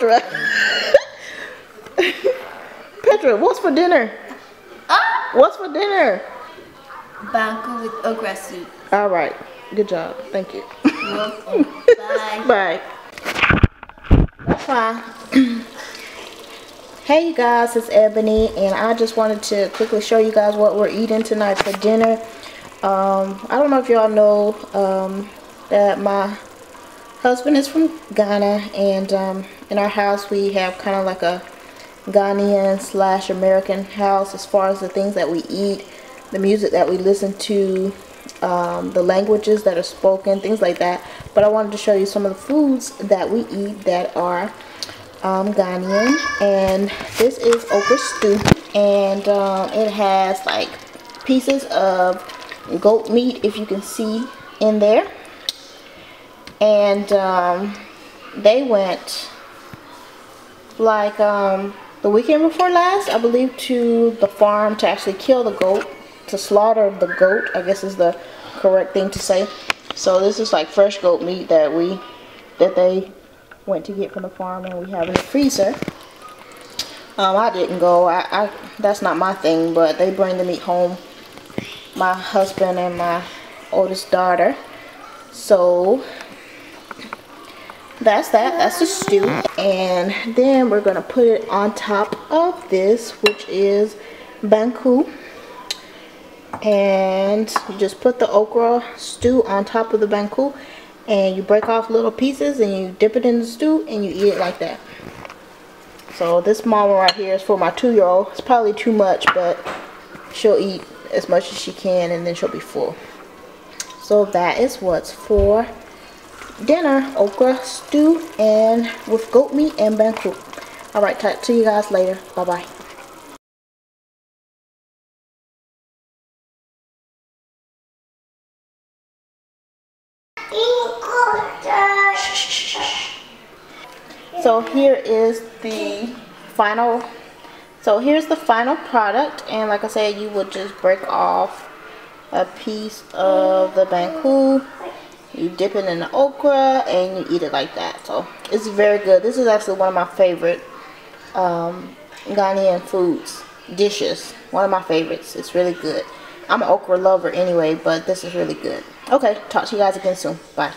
Petra. Petra, what's for dinner? Ah! What's for dinner? Banku with okra soup. All right. Good job. Thank you. Welcome. Bye. Bye. That's fine. hey you guys, it's Ebonee and I just wanted to quickly show you guys what we're eating tonight for dinner. Um, I don't know if y'all know um, that my husband is from Ghana and um, in our house we have kind of like a Ghanaian slash American house as far as the things that we eat, the music that we listen to, um, the languages that are spoken, things like that. But I wanted to show you some of the foods that we eat that are um, Ghanaian. And this is okra stew. And um, it has like pieces of goat meat, if you can see in there. And um, they went like um, the weekend before last, I believe, to the farm to actually kill the goat, to slaughter the goat, I guess is the correct thing to say. So this is like fresh goat meat that we, that they went to get from the farm and we have in the freezer. Um, I didn't go, I, I, that's not my thing, but they bring the meat home, my husband and my oldest daughter. So that's that that's the stew. And then we're gonna put it on top of this which is banku. And you just put the okra stew on top of the banku and you break off little pieces and you dip it in the stew and you eat it like that. So this mama right here is for my two-year-old. It's probably too much but she'll eat as much as she can and then she'll be full. So that is what's for dinner, okra stew, and with goat meat and banku. Alright, talk to you guys later. Bye-bye. So here is the final, so here's the final product, and like I said, you would just break off a piece of the banku you dip it in the okra and you eat it like that. So it's very good. This is actually one of my favorite um, Ghanaian foods dishes. One of my favorites. It's really good. I'm an okra lover anyway but this is really good. Okay talk to you guys again soon. Bye